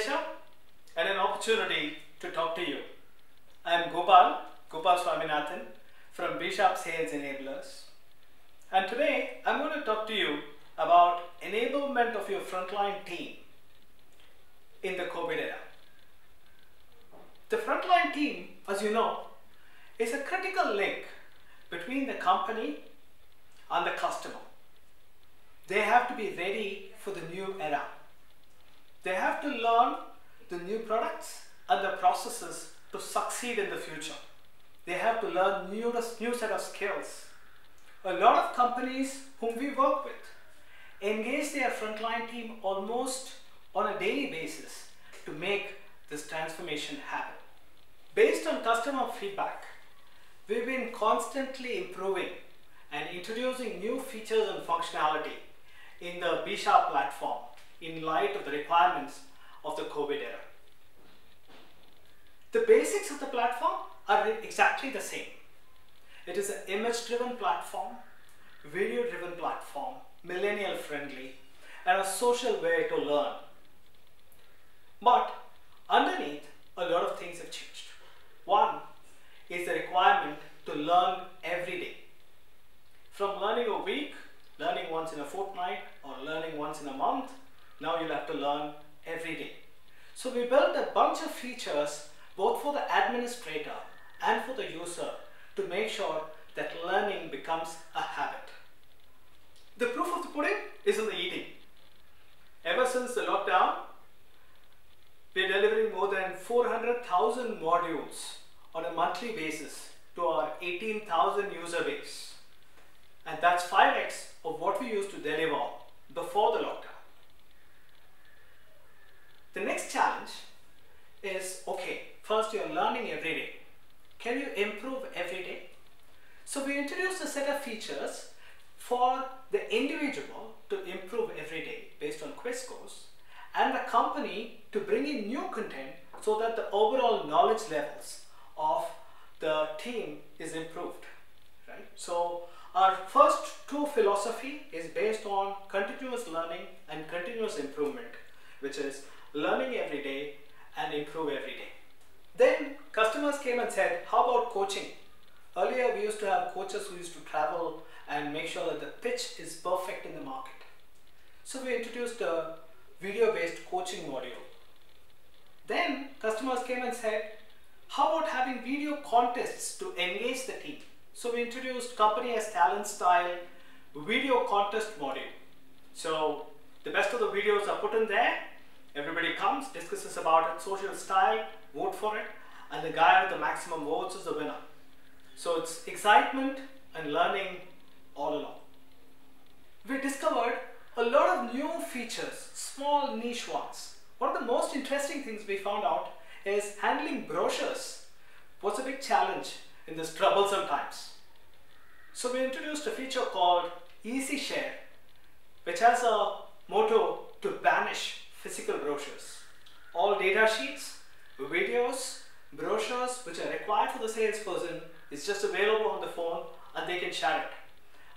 pleasure and an opportunity to talk to you. I'm Gopal, Gopal Swaminathan from Bsharp Sales Enablers. And today I'm going to talk to you about enablement of your frontline team in the COVID era. The frontline team, as you know, is a critical link between the company and the customer. They have to be ready for the new era. They have to learn the new products and the processes to succeed in the future. They have to learn new, new set of skills. A lot of companies whom we work with engage their frontline team almost on a daily basis to make this transformation happen. Based on customer feedback, we've been constantly improving and introducing new features and functionality in the B Sharp platform in light of the requirements of the COVID era. The basics of the platform are exactly the same. It is an image-driven platform, video-driven platform, millennial friendly, and a social way to learn. But underneath, a lot of things have changed. One is the requirement to learn every day. From learning a week, learning once in a fortnight, or learning once in a month, now you'll have to learn every day. So we built a bunch of features both for the administrator and for the user to make sure that learning becomes a habit. The proof of the pudding is in the eating. Ever since the lockdown, we're delivering more than 400,000 modules on a monthly basis to our 18,000 user base. And that's 5x of what we used to deliver before the lockdown. The next challenge is, okay, first you're learning every day. Can you improve every day? So we introduced a set of features for the individual to improve every day based on quiz scores and the company to bring in new content so that the overall knowledge levels of the team is improved, right? So our first two philosophy is based on continuous learning and continuous improvement, which is learning every day and improve every day. Came and said, how about coaching? Earlier we used to have coaches who used to travel and make sure that the pitch is perfect in the market. So we introduced a video-based coaching module. Then customers came and said, how about having video contests to engage the team? So we introduced company as talent style video contest module. So the best of the videos are put in there. Everybody comes, discusses about it, social style, vote for it, and the guy with the maximum votes is the winner. So it's excitement and learning all along. We discovered a lot of new features, small niche ones. One of the most interesting things we found out is handling brochures was a big challenge in this troublesome times. So we introduced a feature called Easy Share, which has a motto to banish physical brochures. All data sheets, videos, brochures which are required for the salesperson is just available on the phone and they can share it.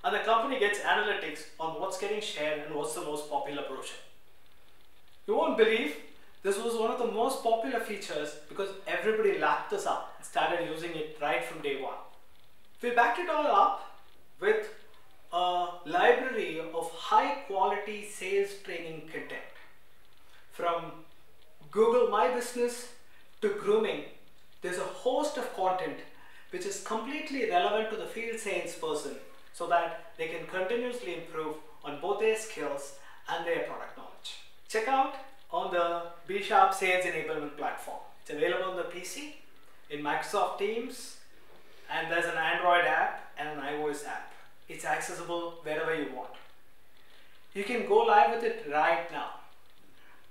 And the company gets analytics on what's getting shared and what's the most popular brochure. You won't believe this was one of the most popular features because everybody lapped this up and started using it right from day one. We backed it all up with a library of high quality sales training content. From Google My Business to grooming, there's a host of content which is completely relevant to the field salesperson so that they can continuously improve on both their skills and their product knowledge. Check out on the B Sharp Sales Enablement Platform. It's available on the PC, in Microsoft Teams, and there's an Android app and an iOS app. It's accessible wherever you want. You can go live with it right now.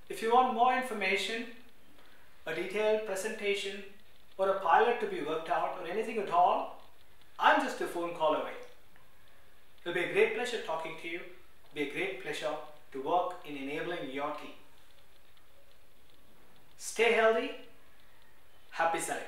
If you want more information, a detailed presentation, or a pilot to be worked out, or anything at all, I'm just a phone call away. It'll be a great pleasure talking to you. It'll be a great pleasure to work in enabling your team. Stay healthy. Happy selling.